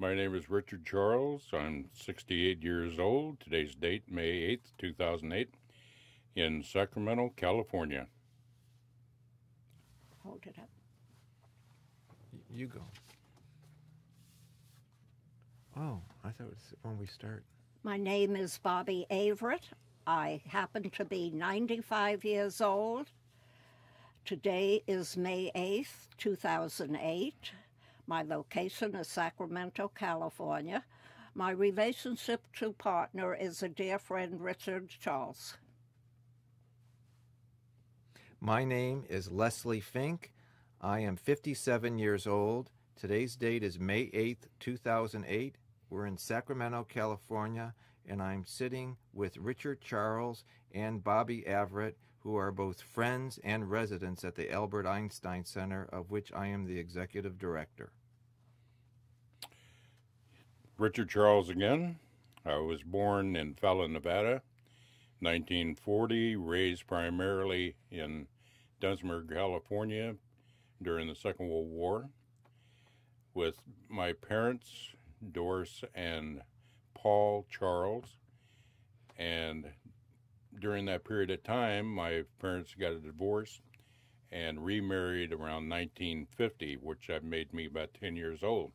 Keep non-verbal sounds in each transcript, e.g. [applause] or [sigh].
My name is Richard Charles. I'm 68 years old. Today's date, May 8th, 2008, in Sacramento, California. Hold it up. You go. Oh, I thought it was when we start. My name is Bobby Avrut. I happen to be 95 years old. Today is May 8th, 2008. My location is Sacramento, California. My relationship to partner is a dear friend, Richard Charles. My name is Leslie Finke. I am 57 years old. Today's date is May 8th, 2008. We're in Sacramento, California, and I'm sitting with Richard Charles and Bobby Avrut, who are both friends and residents at the Albert Einstein Center, of which I am the executive director. Richard Charles again. I was born in Fallon, Nevada, 1940, raised primarily in Dunsmuir, California during the Second World War with my parents, Doris and Paul Charles. And during that period of time, my parents got a divorce and remarried around 1950, which made me about 10 years old.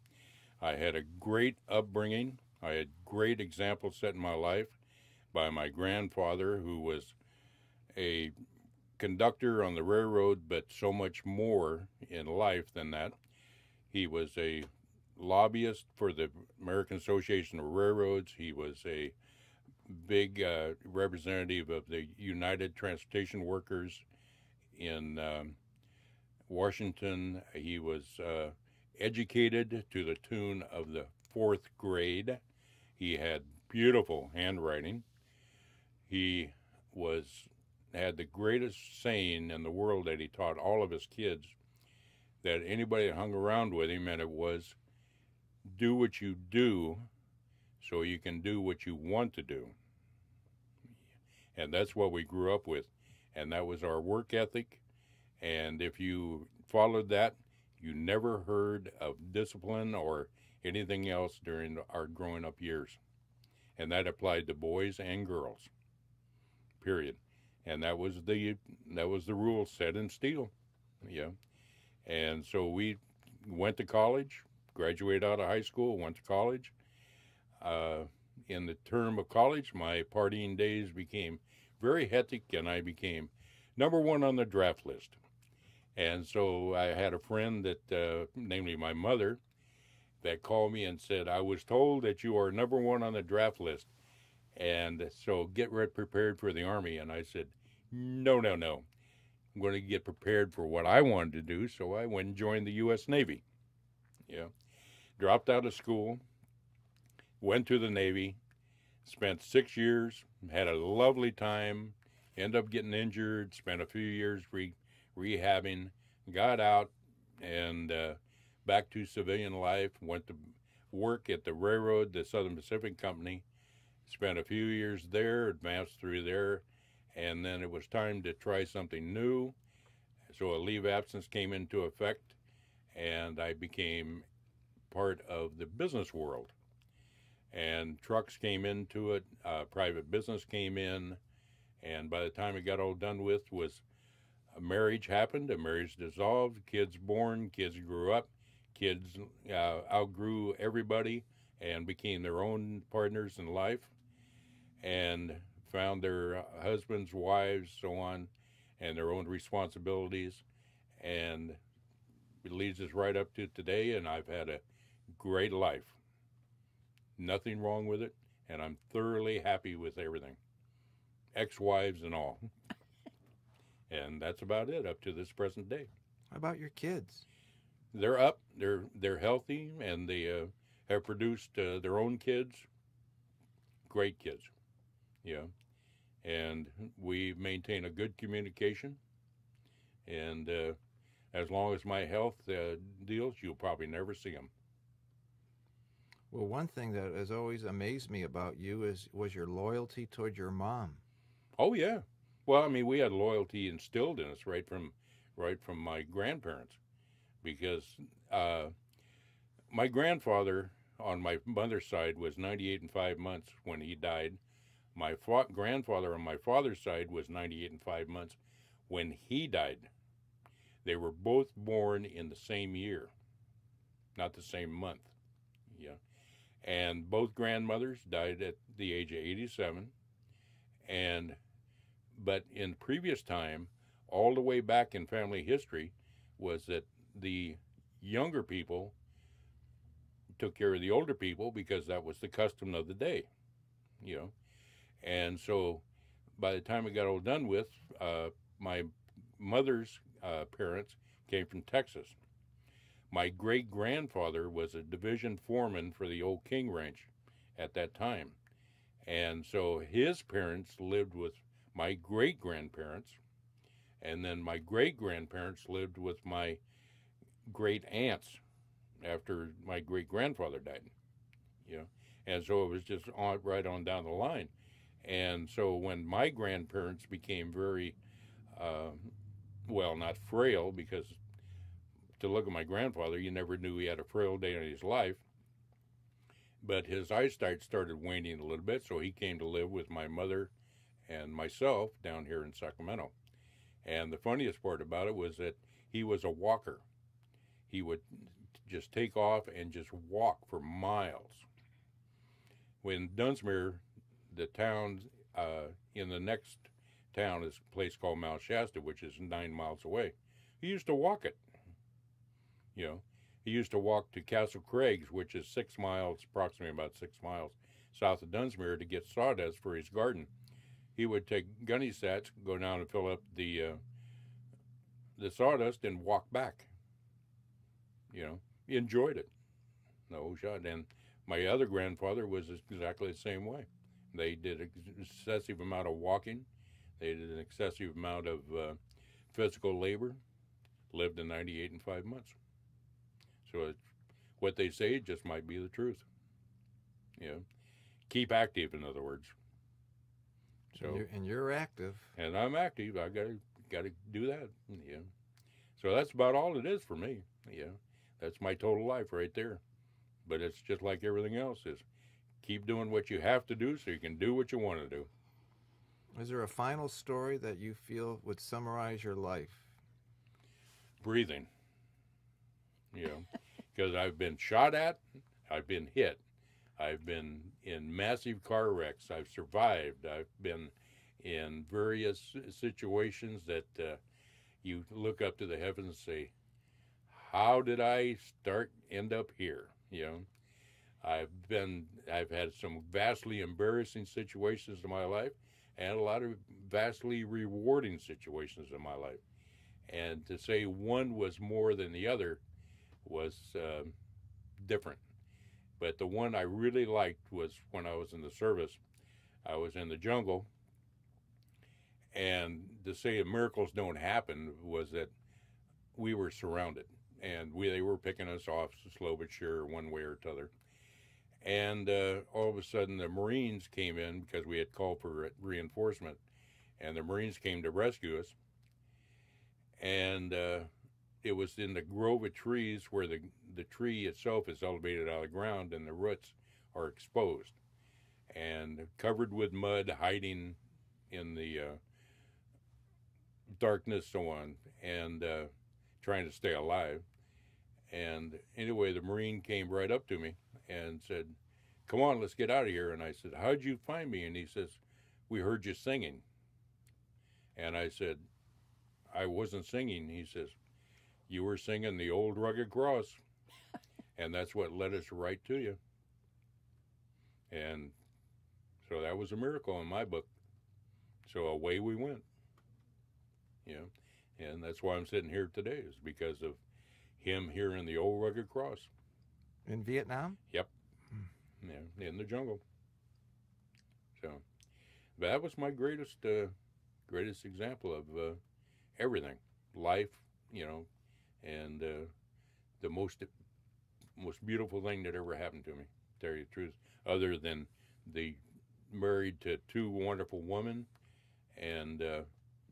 I had a great upbringing. I had great examples set in my life by my grandfather, who was a conductor on the railroad, but so much more in life than that. He was a lobbyist for the American Association of Railroads. He was a big uh, representative of the United Transportation Workers in um, Washington. He was uh, educated to the tune of the fourth grade. He had beautiful handwriting. He was had the greatest saying in the world that he taught all of his kids that anybody that hung around with him and it was do what you do so you can do what you want to do. And that's what we grew up with. And that was our work ethic. And if you followed that, you never heard of discipline or anything else during our growing up years. And that applied to boys and girls. Period. And that was the that was the rule set in steel. Yeah. And so we went to college, graduated out of high school, went to college. Uh, in the term of college, my partying days became very hectic, and I became number one on the draft list. And so I had a friend that, uh, namely my mother, that called me and said, I was told that you are number one on the draft list. And so get re- prepared for the Army. And I said, no, no, no. I'm going to get prepared for what I wanted to do. So I went and joined the U.S. Navy. Yeah. Dropped out of school, went to the Navy, spent six years, had a lovely time, ended up getting injured, spent a few years re- rehabbing, got out, and uh, back to civilian life. Went to work at the railroad, the Southern Pacific Company. Spent a few years there, advanced through there, and then it was time to try something new. So a leave absence came into effect, and I became part of the business world. And trucks came into it, uh, private business came in, and by the time it got all done with, was a marriage happened, a marriage dissolved, kids born, kids grew up, kids uh, outgrew everybody and became their own partners in life, and found their husbands, wives, so on, and their own responsibilities, and it leads us right up to today. And I've had a great life, nothing wrong with it, and I'm thoroughly happy with everything, ex-wives and all. And that's about it up to this present day. How about your kids? They're up, they're they're healthy, and they uh, have produced uh, their own kids, great kids, yeah, and we maintain a good communication. And uh, as long as my health uh, deals, you'll probably never see them. Well, one thing that has always amazed me about you is was your loyalty toward your mom. Oh yeah. Well, I mean, we had loyalty instilled in us right from right from my grandparents, because uh, my grandfather on my mother's side was 98 and five months when he died. My fa- grandfather on my father's side was 98 and five months when he died. They were both born in the same year, not the same month. Yeah. And both grandmothers died at the age of 87. And, but in previous time, all the way back in family history, was that the younger people took care of the older people because that was the custom of the day, you know. And so by the time it got all done with, uh, my mother's uh, parents came from Texas. My great grandfather was a division foreman for the old King Ranch at that time. And so his parents lived with my great grandparents, and then my great grandparents lived with my great aunts after my great grandfather died. You know, and so it was just on, right on down the line. And so when my grandparents became very, uh, well, not frail, because to look at my grandfather, you never knew he had a frail day in his life. But his eyesight started waning a little bit, so he came to live with my mother and myself down here in Sacramento. And the funniest part about it was that he was a walker. He would just take off and just walk for miles. When Dunsmuir, the town uh, in the next town is a place called Mount Shasta, which is nine miles away. He used to walk it. You know, he used to walk to Castle Crags, which is six miles, approximately about six miles south of Dunsmuir, to get sawdust for his garden. He would take gunny sacks, go down and fill up the uh, the sawdust, and walk back. You know, he enjoyed it. No shot. And my other grandfather was exactly the same way. They did an excessive amount of walking. They did an excessive amount of uh, physical labor. Lived in 98 and five months. So what they say just might be the truth. You know, keep active, in other words. So and, you're, and you're active. And I'm active. I got to got to do that. Yeah. So that's about all it is for me. Yeah. That's my total life right there. But it's just like everything else is keep doing what you have to do so you can do what you want to do. Is there a final story that you feel would summarize your life? Breathing. You know, because I've been shot at, I've been hit, I've been in massive car wrecks, I've survived, I've been in various situations that uh, you look up to the heavens and say, how did I start end up here? You know, I've been I've had some vastly embarrassing situations in my life and a lot of vastly rewarding situations in my life. And to say one was more than the other was uh, different. But the one I really liked was when I was in the service. I was in the jungle, and to say miracles don't happen was that we were surrounded and we they were picking us off slow but sure, one way or t'other. And uh, all of a sudden, the Marines came in because we had called for reinforcement, and the Marines came to rescue us. And uh, it was in the grove of trees where the the tree itself is elevated out of the ground, and the roots are exposed and covered with mud, hiding in the uh, darkness, so on, and uh, trying to stay alive. And anyway, the Marine came right up to me and said, Come on, let's get out of here. And I said, How'd you find me? And he says, We heard you singing. And I said, I wasn't singing. He says, You were singing the old rugged cross. and that's what led us right to you. And so that was a miracle in my book. So away we went. You know, and that's why I'm sitting here today, is because of him here in the old rugged cross. In Vietnam? Yep. Yeah, in the jungle. So that was my greatest uh, greatest example of uh, everything, life, you know, and uh, the most most beautiful thing that ever happened to me. To tell you the truth, other than the married to two wonderful women and uh,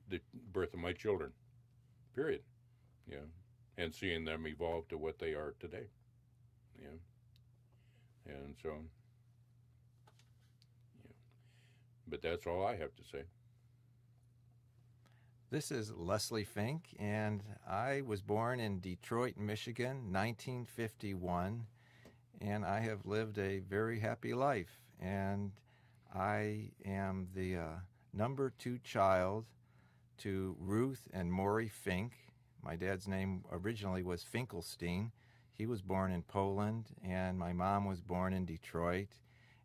the birth of my children. Period. Yeah, and seeing them evolve to what they are today. Yeah. and so. Yeah. But that's all I have to say. This is Leslie Finke, and I was born in Detroit, Michigan, 1951, and I have lived a very happy life. And I am the uh, number two child to Ruth and Maury Finke. My dad's name originally was Finkelstein. He was born in Poland, and my mom was born in Detroit.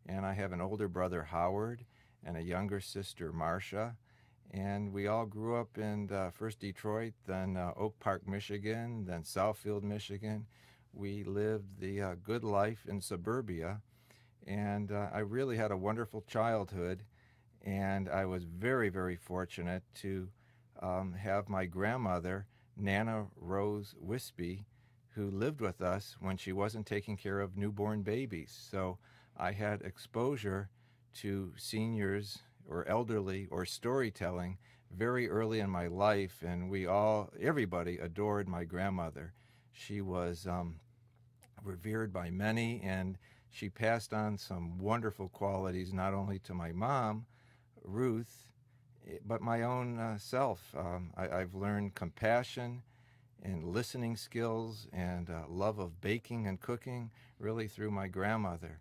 And I have an older brother, Howard, and a younger sister, Marcia and we all grew up in uh, first Detroit, then uh, Oak Park, Michigan, then Southfield, Michigan. We lived the uh, good life in suburbia, and uh, I really had a wonderful childhood. And I was very, very fortunate to um, have my grandmother, Nana Rose Wispy, who lived with us when she wasn't taking care of newborn babies. So I had exposure to seniors or elderly or storytelling very early in my life, and we all, everybody, adored my grandmother. She was um, revered by many, and she passed on some wonderful qualities not only to my mom, Ruth, eh, but my own uh, self. Um, I, have learned compassion and listening skills and uh, love of baking and cooking really through my grandmother.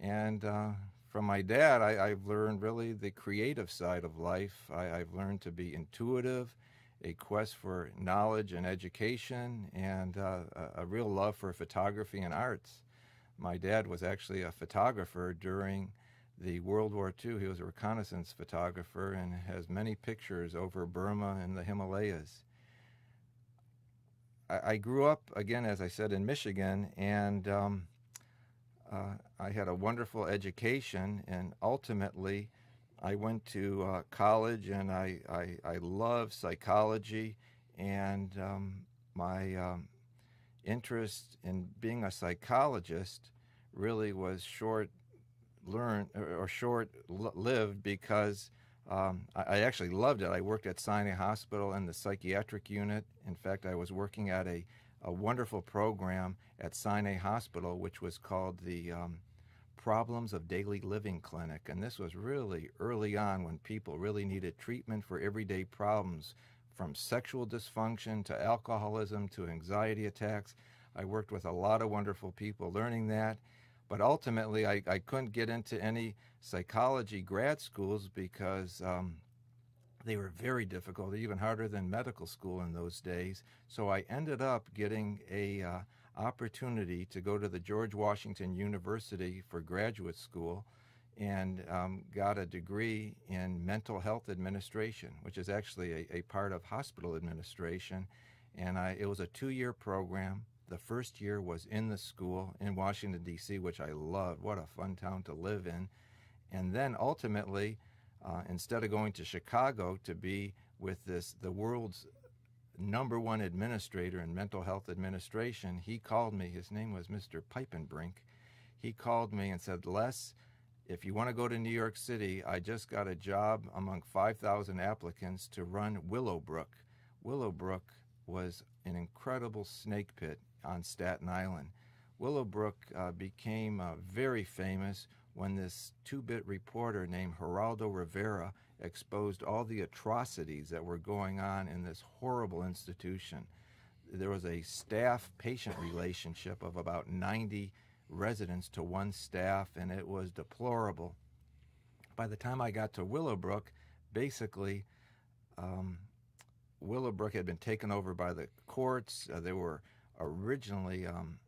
And uh, from my dad, I, have learned really the creative side of life. I, have learned to be intuitive, a quest for knowledge and education, and uh, a, a real love for photography and arts. My dad was actually a photographer during the World War II. He was a reconnaissance photographer and has many pictures over Burma and the Himalayas. I, I grew up, again, as I said, in Michigan, and um, uh, I had a wonderful education, and ultimately, I went to uh, college and I, I, I love psychology, and um, my um, interest in being a psychologist really was short learned or short lived because um, I, actually loved it. I worked at Sinai Hospital in the psychiatric unit. In fact, I was working at a a wonderful program at Sinai Hospital, which was called the um, Problems of Daily Living Clinic. And this was really early on when people really needed treatment for everyday problems, from sexual dysfunction to alcoholism to anxiety attacks. I worked with a lot of wonderful people learning that. But ultimately, I, I couldn't get into any psychology grad schools because um, they were very difficult, even harder than medical school in those days. So I ended up getting a uh, opportunity to go to the George Washington University for graduate school and um, got a degree in mental health administration, which is actually a, a part of hospital administration. And I, it was a two year program. The first year was in the school in Washington, D.C., which I loved. What a fun town to live in. And then ultimately, uh, instead of going to Chicago to be with this the world's number one administrator in mental health administration, he called me. His name was Mr. Pipenbrink. He called me and said, Les, if you want to go to New York City, I just got a job among 5,000 applicants to run Willowbrook. Willowbrook was an incredible snake pit on Staten Island. Willowbrook uh, became uh, very famous when this two bit reporter named Geraldo Rivera exposed all the atrocities that were going on in this horrible institution. There was a staff patient relationship of about 90 residents to one staff, and it was deplorable. By the time I got to Willowbrook, basically, um, Willowbrook had been taken over by the courts. Uh, there were originally, um,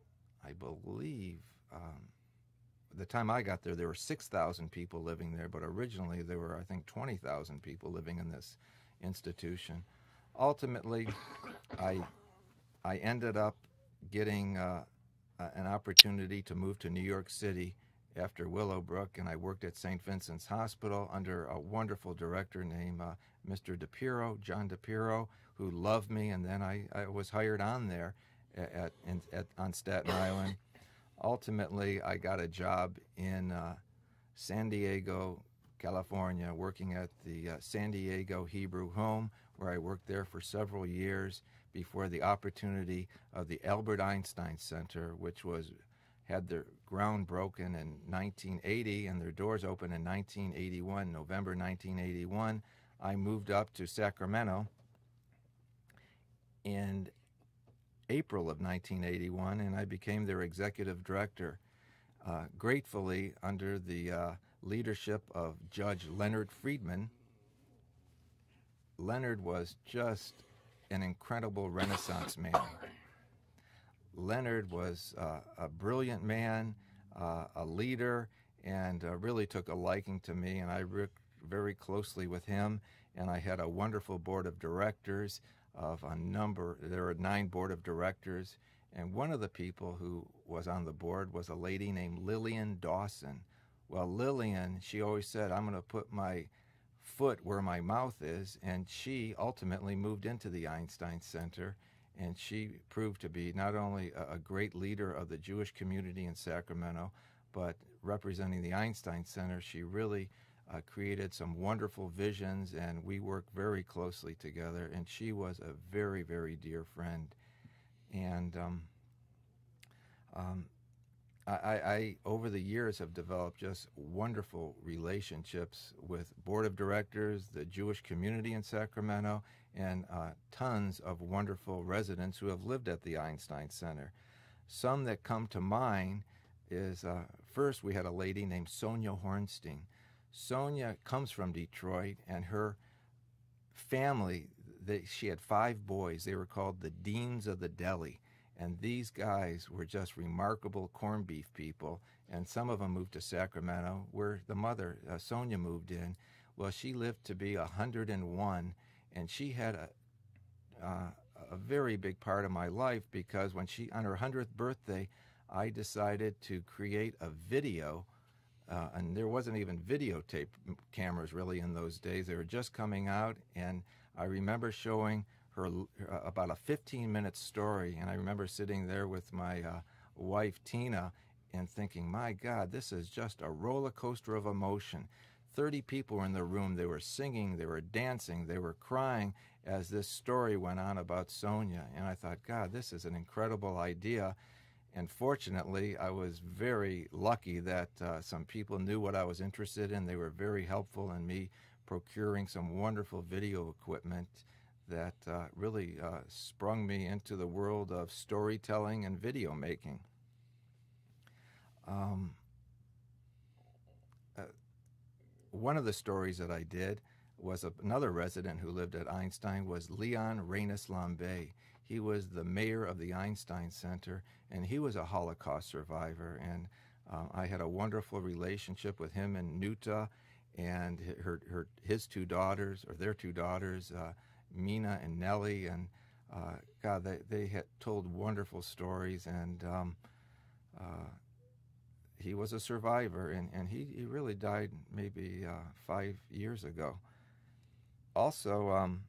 I believe, um, the time I got there, there were 6,000 people living there, but originally there were, I think, 20,000 people living in this institution. Ultimately, I, I ended up getting uh, an opportunity to move to New York City after Willowbrook, and I worked at St. Vincent's Hospital under a wonderful director named uh, Mr. DePiro, John DePiro, who loved me, and then I, I was hired on there at, at, at on Staten Island ultimately, I got a job in uh, San Diego, California, working at the uh, San Diego Hebrew Home, where I worked there for several years before the opportunity of the Albert Einstein Center, which was had their ground broken in 1980 and their doors opened in 1981, November 1981. I moved up to Sacramento in April of 1981 and I became their executive director. Uh, gratefully, under the uh, leadership of Judge Leonard Friedman, Leonard was just an incredible Renaissance man. Leonard was uh, a brilliant man, uh, a leader, and uh, really took a liking to me. And I worked very closely with him. And I had a wonderful board of directors of a number. There were nine board of directors, and one of the people who was on the board was a lady named Lillian Dawson. Well, Lillian, she always said, "I'm going to put my foot where my mouth is," and she ultimately moved into the Einstein Center and she proved to be not only a, a, great leader of the Jewish community in Sacramento, but representing the Einstein Center, she really uh, created some wonderful visions, and we worked very closely together. And she was a very, very dear friend. And um, um, I, I, over the years, have developed just wonderful relationships with board of directors, the Jewish community in Sacramento, and uh, tons of wonderful residents who have lived at the Einstein Center. Some that come to mind is uh, first we had a lady named Sonia Hornstein. Sonia comes from Detroit, and her family, they, she had five boys. They were called the Deans of the Deli. And these guys were just remarkable corned beef people. And some of them moved to Sacramento, where the mother, uh, Sonia, moved in. Well, she lived to be 101 and she had a uh, a very big part of my life because when she on her 100th birthday i decided to create a video uh, and there wasn't even videotape cameras really in those days they were just coming out and i remember showing her uh, about a 15 minute story and i remember sitting there with my uh, wife tina and thinking my god this is just a roller coaster of emotion 30 people were in the room. They were singing, they were dancing, they were crying as this story went on about Sonia. And I thought, God, this is an incredible idea. And fortunately, I was very lucky that uh, some people knew what I was interested in. They were very helpful in me procuring some wonderful video equipment that uh, really uh, sprung me into the world of storytelling and video making. Um, one of the stories that I did was another resident who lived at Einstein was Leon Reynes Lambe. He was the mayor of the Einstein Center, and he was a Holocaust survivor. And uh, I had a wonderful relationship with him and Nuta, and her, her, his two daughters, or their two daughters, uh, Mina and Nellie. And uh, God, they, they had told wonderful stories, and um, uh, he was a survivor, and, and he, he really died maybe uh, five years ago. Also, um,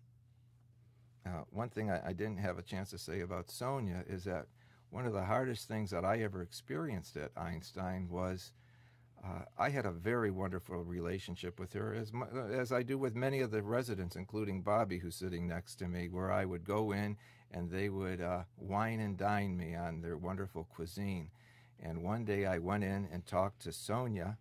uh, one thing I, I, didn't have a chance to say about Sonia is that one of the hardest things that I ever experienced at Einstein was uh, I had a very wonderful relationship with her, as, as I do with many of the residents, including Bobby, who's sitting next to me, where I would go in and they would uh, wine and dine me on their wonderful cuisine. And one day I went in and talked to Sonia,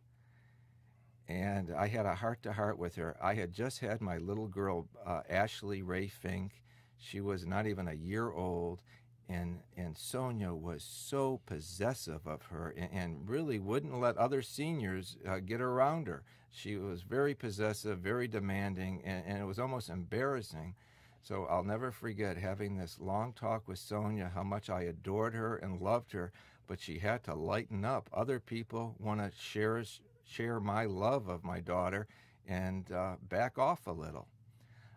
and I had a heart to heart with her. I had just had my little girl, uh, Ashley Ray Finke. She was not even a year old. And, and Sonia was so possessive of her and, and really wouldn't let other seniors uh, get around her. She was very possessive, very demanding, and, and it was almost embarrassing. So I'll never forget having this long talk with Sonia, how much I adored her and loved her, but she had to lighten up. Other people want to share share my love of my daughter and uh, back off a little.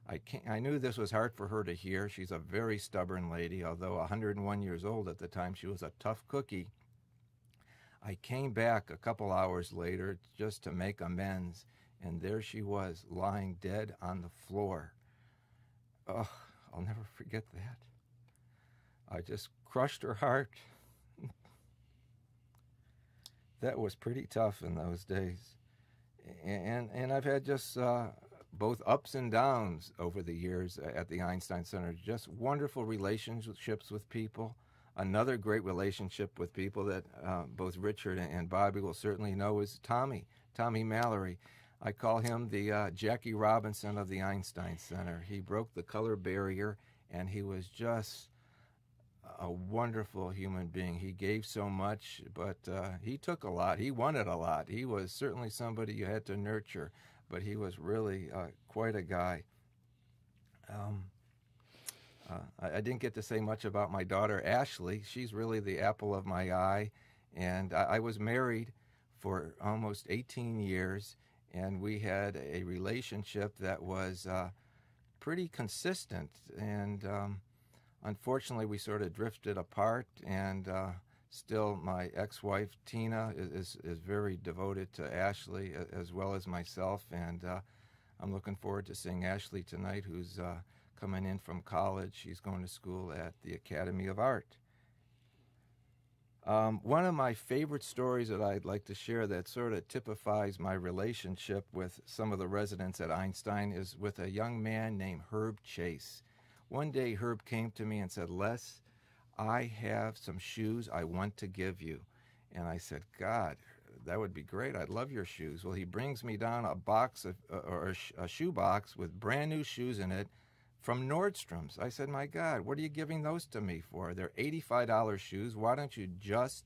I, I knew this was hard for her to hear. She's a very stubborn lady, although 101 years old at the time, she was a tough cookie. I came back a couple hours later just to make amends, and there she was, lying dead on the floor. Oh, I'll never forget that. I just crushed her heart [laughs] that was pretty tough in those days. And and I've had just uh, both ups and downs over the years at the Einstein Center. Just wonderful relationships with people, another great relationship with people that uh, both Richard and Bobby will certainly know is Tommy, Tommy Mallory. I call him the uh, Jackie Robinson of the Einstein Center. He broke the color barrier and he was just a wonderful human being. He gave so much, but uh, he took a lot. He wanted a lot. He was certainly somebody you had to nurture, but he was really uh, quite a guy. Um, uh, I, I, didn't get to say much about my daughter Ashley. She's really the apple of my eye, and I, I was married for almost 18 years, and we had a relationship that was uh, pretty consistent. And um, unfortunately, we sort of drifted apart, and uh, still, my ex-wife Tina is, is, very devoted to Ashley as well as myself, and uh, I'm looking forward to seeing Ashley tonight, who's uh, coming in from college. She's going to school at the Academy of Art. Um, one of my favorite stories that I'd like to share that sort of typifies my relationship with some of the residents at Einstein is with a young man named Herb Chase. One day, Herb came to me and said, Les, I have some shoes I want to give you. And I said, God, that would be great. I'd love your shoes. Well, he brings me down a box of, uh, or a, shoe box with brand new shoes in it from Nordstrom's. I said, My God, what are you giving those to me for? They're $85 shoes. Why don't you just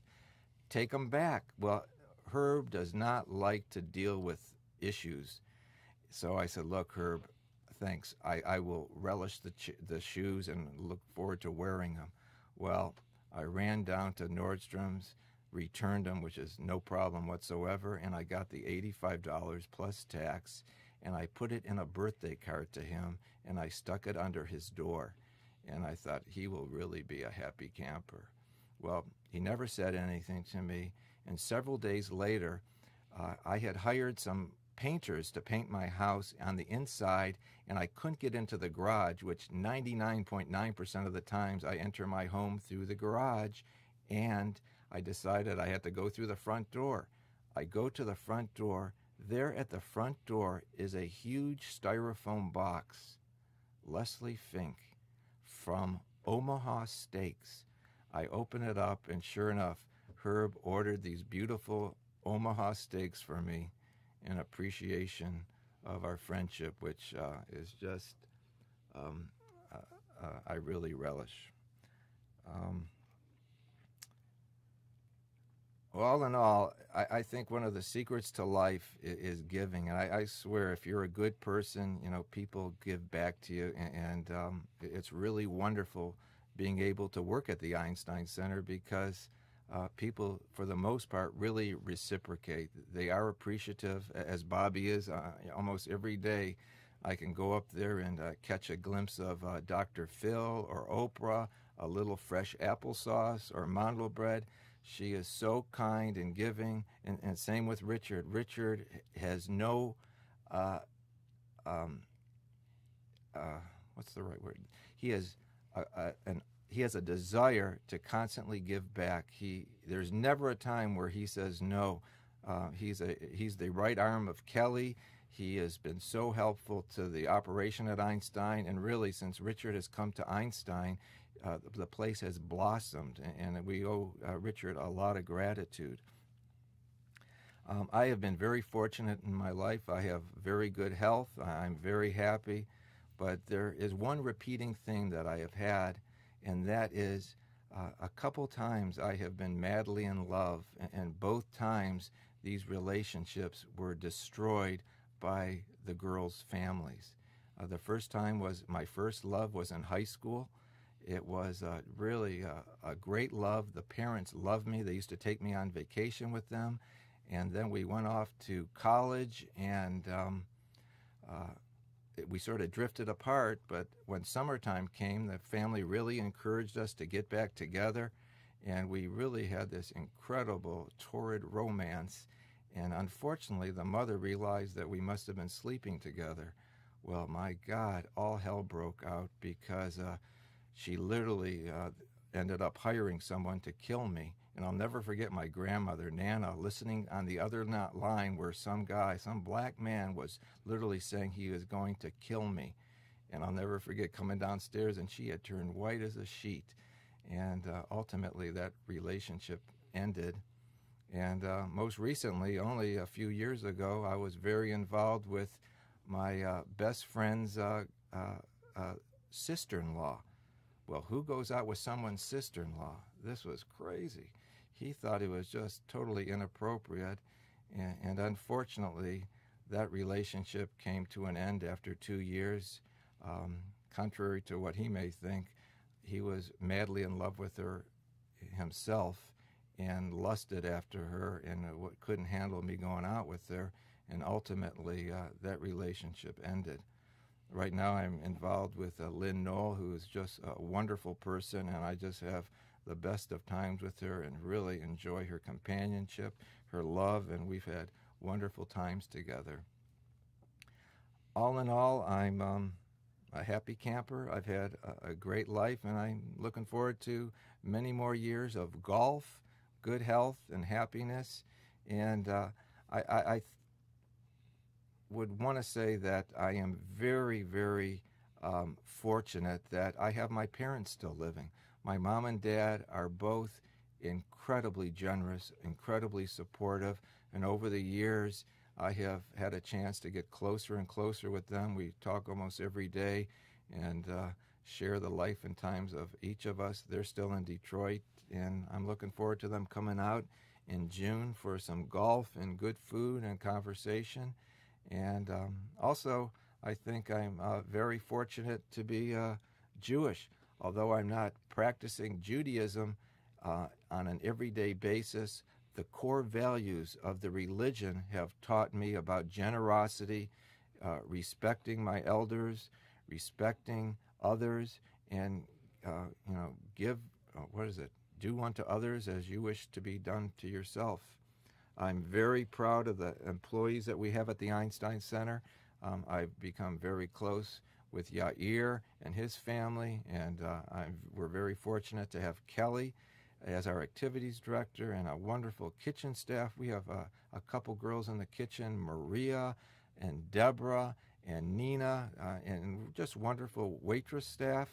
take them back? Well, Herb does not like to deal with issues. So I said, Look, Herb, thanks. I, I will relish the, the shoes and look forward to wearing them. Well, I ran down to Nordstrom's, returned them, which is no problem whatsoever, and I got the $85 plus tax, and I put it in a birthday card to him, and I stuck it under his door. And I thought, he will really be a happy camper. Well, he never said anything to me, and several days later, uh, I had hired some painters to paint my house on the inside, and I couldn't get into the garage, which 99.9% of the times I enter my home through the garage, and I decided I had to go through the front door. I go to the front door. There at the front door is a huge styrofoam box. Leslie Finke from Omaha Steaks. I open it up, and sure enough, Herb ordered these beautiful Omaha steaks for me in appreciation of our friendship, which uh, is just, um, uh, uh, I really relish. Um, all in all, I, I, think one of the secrets to life is, is giving. And I, I, swear, if you're a good person, you know, people give back to you. And, and um, it's really wonderful being able to work at the Einstein Center because uh, people, for the most part, really reciprocate. They are appreciative, as Bobby is. Uh, almost every day, I can go up there and uh, catch a glimpse of uh, Dr. Phil or Oprah, a little fresh applesauce or mandel bread. She is so kind and giving, and, and same with Richard. Richard has no, uh, um, uh, what's the right word? He has a, a, an he has a desire to constantly give back. He there's never a time where he says no. Uh, he's a he's the right arm of Kelly. He has been so helpful to the operation at Einstein, and really since Richard has come to Einstein, uh, the, place has blossomed, and, and we owe uh, Richard a lot of gratitude. Um, I have been very fortunate in my life. I have very good health. I'm very happy, but there is one repeating thing that I have had and that is uh, a couple times I have been madly in love, and, both times these relationships were destroyed by the girls' families. Uh, the first time was my first love was in high school. It was uh, really a, a, great love. The parents loved me. They used to take me on vacation with them. And then we went off to college, and um, uh, we sort of drifted apart, but when summertime came, the family really encouraged us to get back together, and we really had this incredible, torrid romance. And unfortunately, the mother realized that we must have been sleeping together. Well, my God, all hell broke out because uh, she literally uh, ended up hiring someone to kill me. And I'll never forget my grandmother, Nana, listening on the other line where some guy, some black man, was literally saying he was going to kill me. And I'll never forget coming downstairs and she had turned white as a sheet. and uh, ultimately that relationship ended. And uh, most recently, only a few years ago, I was very involved with my uh, best friend's uh, uh, uh, sister in law. Well, who goes out with someone's sister in law? This was crazy. He thought it was just totally inappropriate. And, and unfortunately, that relationship came to an end after two years. Um, contrary to what he may think, he was madly in love with her himself and lusted after her and uh, couldn't handle me going out with her. And ultimately, uh, that relationship ended. Right now, I'm involved with uh, Lynn Knoll, who is just a wonderful person, and I just have the best of times with her and really enjoy her companionship, her love, and we've had wonderful times together. All in all, I'm um, a happy camper. I've had a, a, great life, and I'm looking forward to many more years of golf, good health, and happiness. And uh, I, I, I, would want to say that I am very, very um, fortunate that I have my parents still living. My mom and dad are both incredibly generous, incredibly supportive, and over the years, I have had a chance to get closer and closer with them. We talk almost every day and uh, share the life and times of each of us. They're still in Detroit, and I'm looking forward to them coming out in June for some golf and good food and conversation. And um, also, I think I'm uh, very fortunate to be uh, Jewish. Although I'm not practicing Judaism uh, on an everyday basis, the core values of the religion have taught me about generosity, uh, respecting my elders, respecting others, and uh, you know, give uh, what is it? Do unto others as you wish to be done to yourself. I'm very proud of the employees that we have at the Einstein Center. Um, I've become very close with Yair and his family, and uh, we're very fortunate to have Kelly as our activities director and a wonderful kitchen staff. We have a, a couple girls in the kitchen, Maria and Deborah and Nina, uh, and just wonderful waitress staff.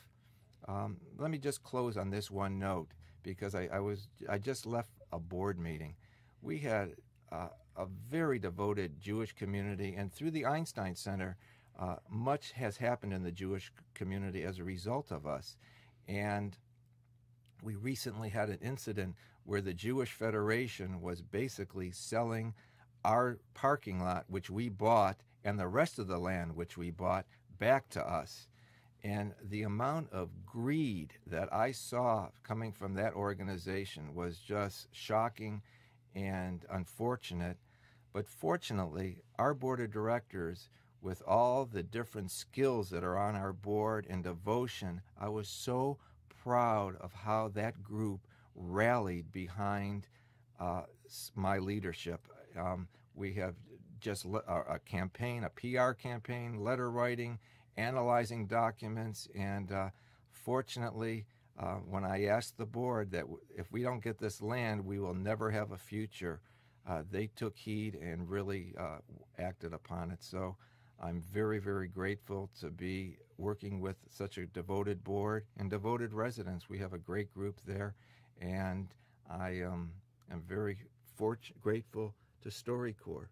Um, let me just close on this one note because I, I, was I just left a board meeting. We had uh, a very devoted Jewish community, and through the Einstein Center, uh, much has happened in the Jewish community as a result of us. And we recently had an incident where the Jewish Federation was basically selling our parking lot, which we bought, and the rest of the land, which we bought, back to us. And the amount of greed that I saw coming from that organization was just shocking and unfortunate. But fortunately, our board of directors, with all the different skills that are on our board and devotion, I was so proud of how that group rallied behind uh, my leadership. Um, we have just le- a, a, campaign, a PR campaign, letter writing, analyzing documents, and uh, fortunately, uh, when I asked the board that w- if we don't get this land, we will never have a future, uh, they took heed and really uh, acted upon it. So I'm very, very grateful to be working with such a devoted board and devoted residents. We have a great group there, and I um, am very grateful to StoryCorps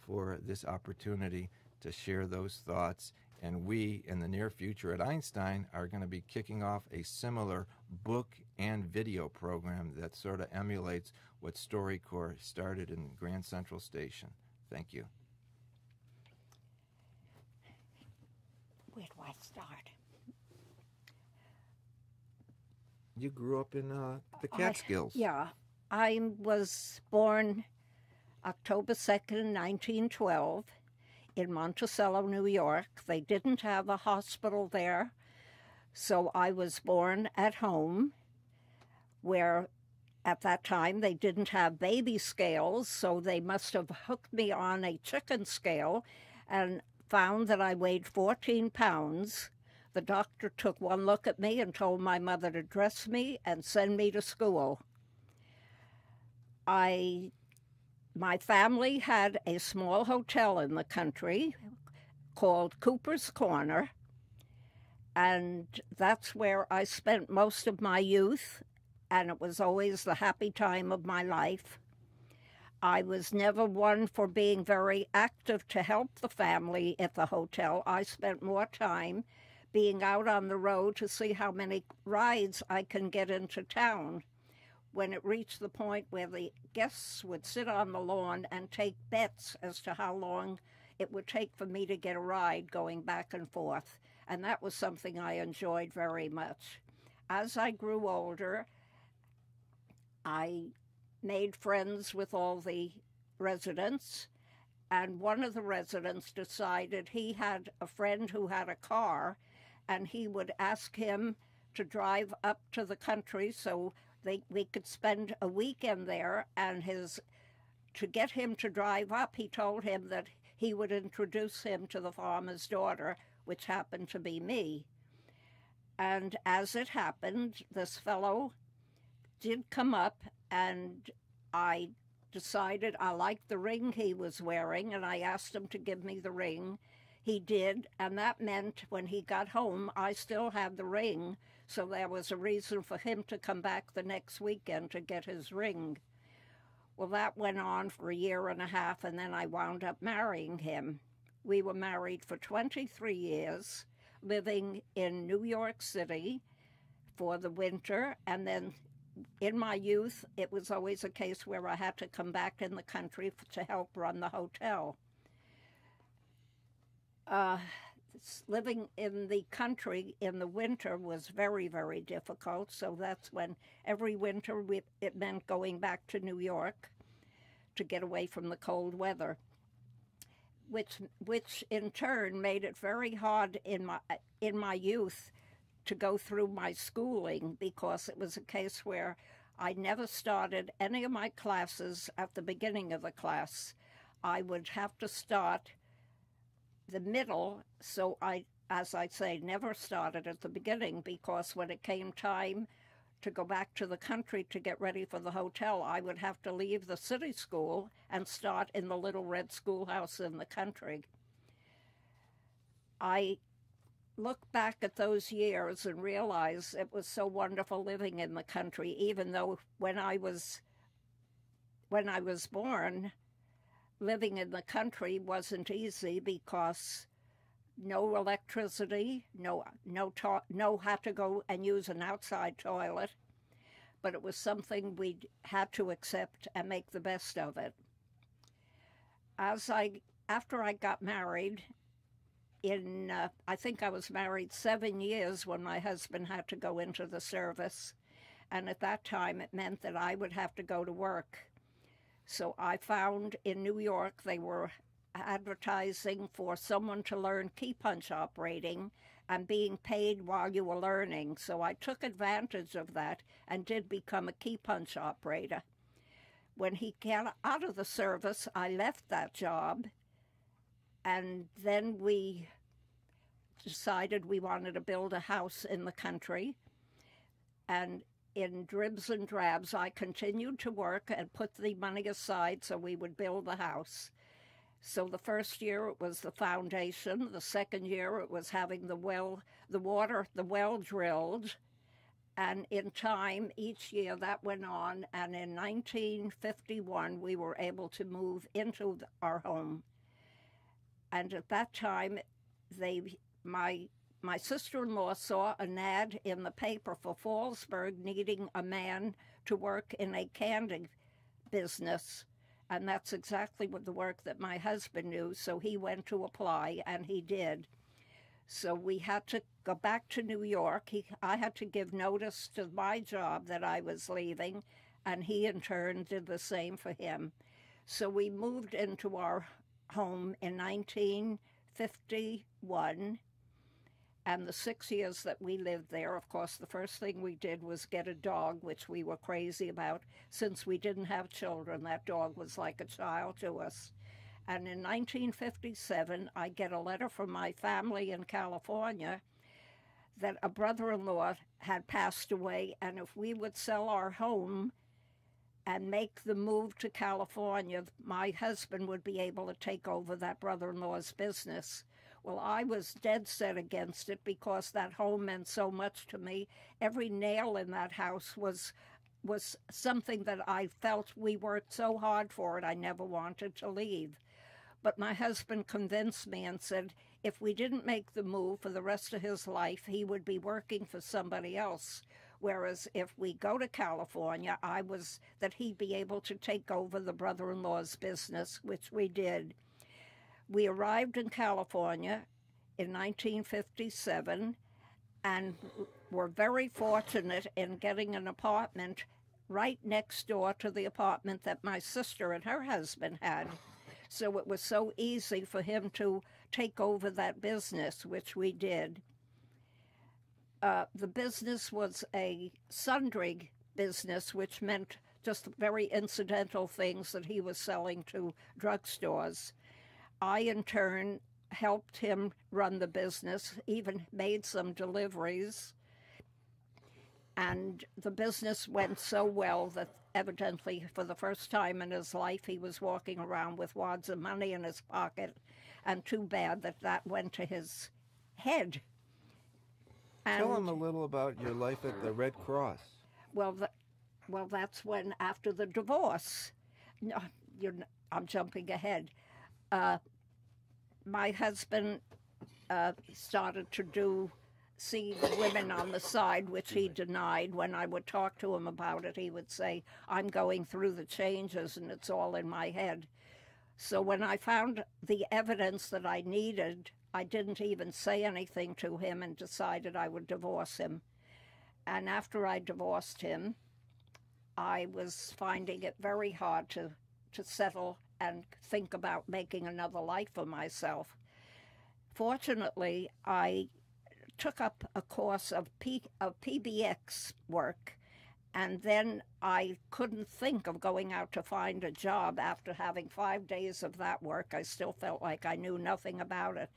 for this opportunity to share those thoughts. And we, in the near future at Einstein, are going to be kicking off a similar book and video program that sort of emulates what StoryCorps started in Grand Central Station. Thank you. Where do I start? You grew up in uh, the Catskills. I, yeah. I was born October 2nd, 1912, in Monticello, New York. They didn't have a hospital there, so I was born at home, where at that time they didn't have baby scales, so they must have hooked me on a chicken scale and found that I weighed 14 pounds. The doctor took one look at me and told my mother to dress me and send me to school. I my family had a small hotel in the country called Cooper's Corner, And that's where I spent most of my youth, and it was always the happy time of my life. I was never one for being very active to help the family at the hotel. I spent more time being out on the road to see how many rides I can get into town. When it reached the point where the guests would sit on the lawn and take bets as to how long it would take for me to get a ride going back and forth. And that was something I enjoyed very much. As I grew older, I made friends with all the residents. And one of the residents decided he had a friend who had a car and he would ask him to drive up to the country so they, we could spend a weekend there. And his to get him to drive up, he told him that he would introduce him to the farmer's daughter, which happened to be me. And as it happened, this fellow did come up, and I decided I liked the ring he was wearing, and I asked him to give me the ring. He did, and that meant when he got home, I still had the ring, so there was a reason for him to come back the next weekend to get his ring. Well, that went on for a year and a half, and then I wound up marrying him. We were married for 23 years, living in New York City for the winter, and then in my youth, it was always a case where I had to come back in the country to help run the hotel uh, living in the country in the winter was very, very difficult. So that's when every winter we, it meant going back to New York to get away from the cold weather, which, which in turn made it very hard in my, in my youth to go through my schooling because it was a case where I never started any of my classes at the beginning of the class. I would have to start the middle, so I, as I say, never started at the beginning because when it came time to go back to the country to get ready for the hotel, I would have to leave the city school and start in the little red schoolhouse in the country. I look back at those years and realize it was so wonderful living in the country, even though when I was when I was born, living in the country wasn't easy because no electricity, no no to- no had to go and use an outside toilet, but it was something we had to accept and make the best of it. As I after I got married, in uh, I think I was married seven years when my husband had to go into the service, and at that time it meant that I would have to go to work so I found in New York they were advertising for someone to learn key punch operating and being paid while you were learning. So I took advantage of that and did become a key punch operator. When he got out of the service, I left that job and then we decided we wanted to build a house in the country. And in dribs and drabs, I continued to work and put the money aside so we would build the house. So the first year it was the foundation. The second year it was having the well, the water, the well drilled. And in time, each year that went on. And in 1951, we were able to move into our home. And at that time, they, my my sister in law saw an ad in the paper for Fallsburg needing a man to work in a candy business. And that's exactly what the work that my husband knew. So he went to apply, and he did. So we had to go back to New York. He, I had to give notice to my job that I was leaving, and he in turn did the same for him. So we moved into our home in 1951 and the six years that we lived there, of course, the first thing we did was get a dog, which we were crazy about. Since we didn't have children, that dog was like a child to us. And in 1957, I get a letter from my family in California that a brother in law had passed away, and if we would sell our home and make the move to California, my husband would be able to take over that brother in law's business Well, I was dead set against it because that home meant so much to me. Every nail in that house was was something that I felt we worked so hard for it I never wanted to leave. But my husband convinced me and said if we didn't make the move for the rest of his life, he would be working for somebody else. Whereas if we go to California, I was that he'd be able to take over the brother in law's business, which we did. We arrived in California in 1957 and were very fortunate in getting an apartment right next door to the apartment that my sister and her husband had. So it was so easy for him to take over that business, which we did. Uh, the business was a sundry business, which meant just very incidental things that he was selling to drugstores. I, in turn, helped him run the business, even made some deliveries. And the business went so well that evidently, for the first time in his life, he was walking around with wads of money in his pocket. And too bad that that went to his head. Tell him a little about your life at the Red Cross. Well, the, well, that's when after the divorce. No, you're, I'm jumping ahead. Uh, my husband uh, started to do see the women on the side, which he denied. When I would talk to him about it, he would say, I'm going through the changes and it's all in my head. So when I found the evidence that I needed, I didn't even say anything to him and decided I would divorce him. And after I divorced him, I was finding it very hard to, to settle and think about making another life for myself. Fortunately, I took up a course of, P, of PBX work, and then I couldn't think of going out to find a job after having five days of that work. I still felt like I knew nothing about it.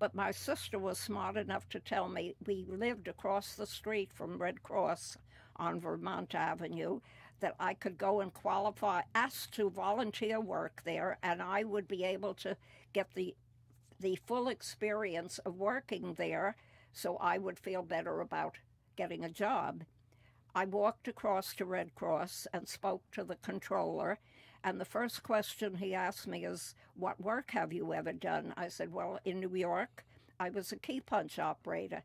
But my sister was smart enough to tell me we lived across the street from Red Cross on Vermont Avenue that I could go and qualify, ask to volunteer work there, and I would be able to get the the full experience of working there so I would feel better about getting a job. I walked across to Red Cross and spoke to the controller, and the first question he asked me is, What work have you ever done? I said, Well, in New York, I was a key punch operator.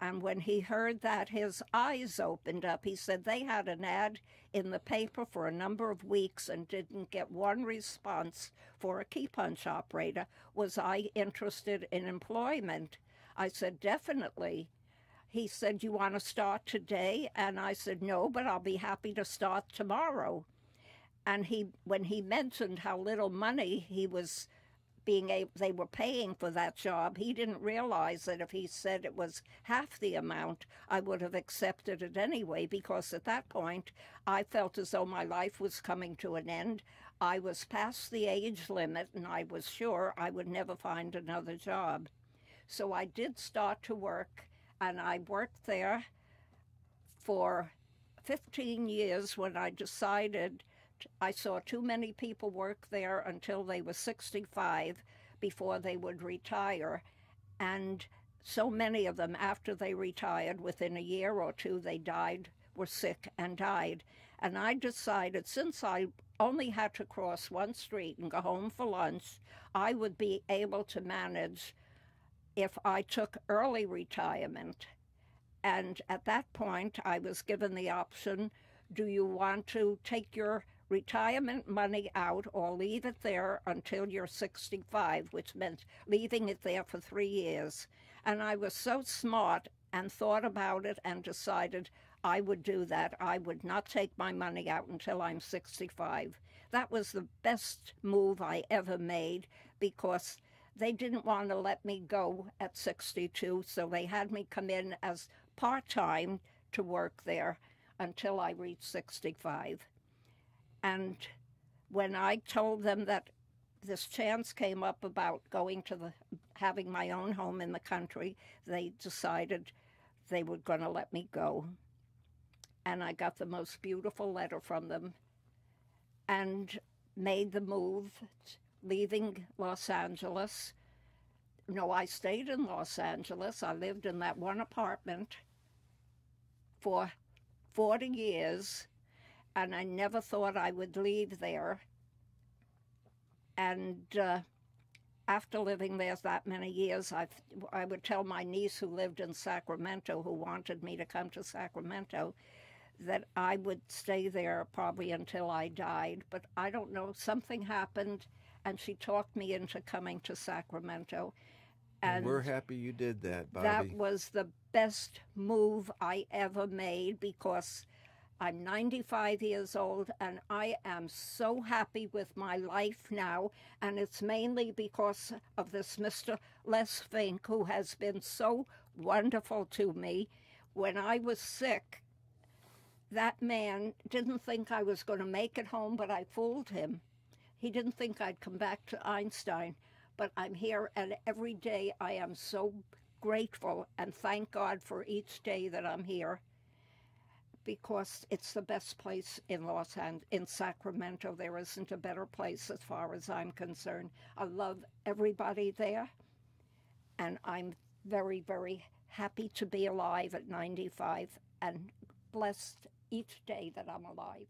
And when he heard that, his eyes opened up. He said they had an ad in the paper for a number of weeks and didn't get one response for a key punch operator. Was I interested in employment? I said, definitely. He said, You want to start today? And I said, No, but I'll be happy to start tomorrow. And he, when he mentioned how little money he was being able, they were paying for that job, he didn't realize that if he said it was half the amount, I would have accepted it anyway, because at that point, I felt as though my life was coming to an end. I was past the age limit, and I was sure I would never find another job. So I did start to work, and I worked there for 15 years when I decided I saw too many people work there until they were 65 before they would retire. And so many of them, after they retired, within a year or two, they died, were sick, and died. And I decided since I only had to cross one street and go home for lunch, I would be able to manage if I took early retirement. And at that point, I was given the option do you want to take your retirement money out or leave it there until you're 65, which meant leaving it there for three years. And I was so smart and thought about it and decided I would do that. I would not take my money out until I'm 65. That was the best move I ever made because they didn't want to let me go at 62, so they had me come in as part time to work there until I reached 65. And when I told them that this chance came up about going to the having my own home in the country, they decided they were going to let me go. And I got the most beautiful letter from them and made the move leaving Los Angeles no, I stayed in Los Angeles. I lived in that one apartment for 40 years, and I never thought I would leave there. And uh, after living there that many years, I, I would tell my niece who lived in Sacramento, who wanted me to come to Sacramento, that I would stay there probably until I died. But I don't know, something happened, and she talked me into coming to Sacramento. And, we're happy you did that, Bobby. That was the best move I ever made because I'm 95 years old and I am so happy with my life now. And it's mainly because of this Mr. Les Finke, who has been so wonderful to me. When I was sick, that man didn't think I was going to make it home, but I fooled him. He didn't think I'd come back to Einstein but I'm here, and every day I am so grateful and thank God for each day that I'm here because it's the best place in Los Angeles, in Sacramento. There isn't a better place as far as I'm concerned. I love everybody there, and I'm very, very happy to be alive at 95 and blessed each day that I'm alive.